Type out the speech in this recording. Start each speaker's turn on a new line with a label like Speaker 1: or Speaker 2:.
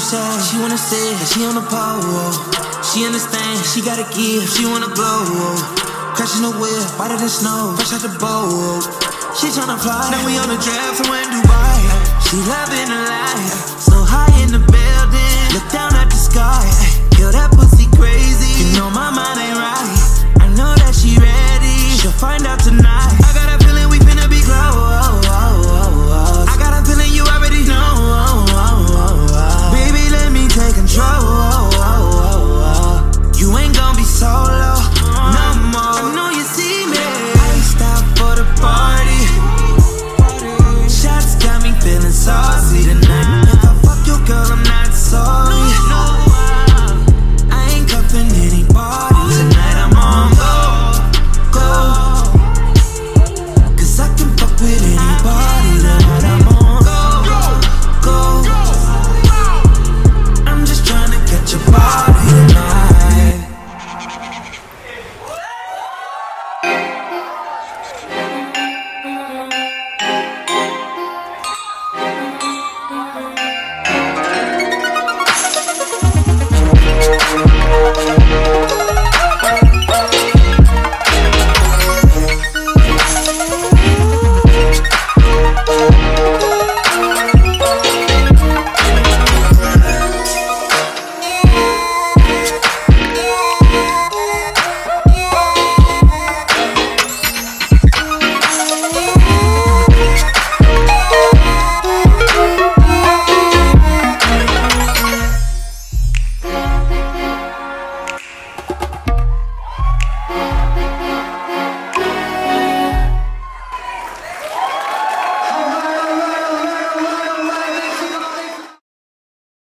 Speaker 1: she wanna say she on the pole. She understand, she gotta give, she wanna glow. Crashing the whip, whiter than snow, fresh out the boat. She tryna fly, now we on the draft somewhere in Dubai. She loving the life, so high in the building. Look down at the sky, yo, that pussy crazy. You know my mind ain't right, I know that she ready. She'll find out. Nah.